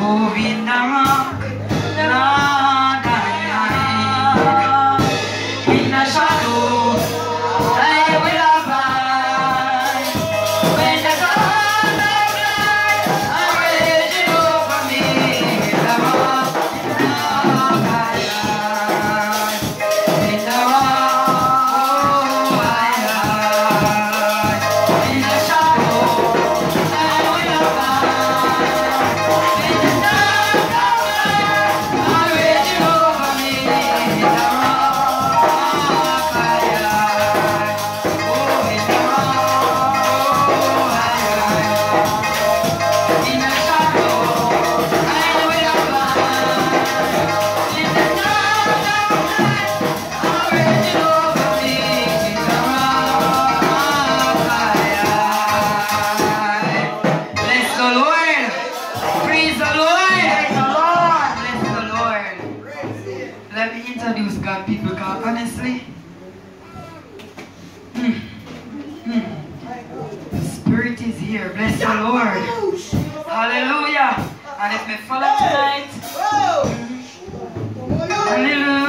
moving the rock. Praise the Lord. Praise the Lord. Bless the Lord. Let me introduce God people, God, honestly. Mm. Mm. The Spirit is here. Bless the Lord. Hallelujah. And if me follow tonight, Hallelujah.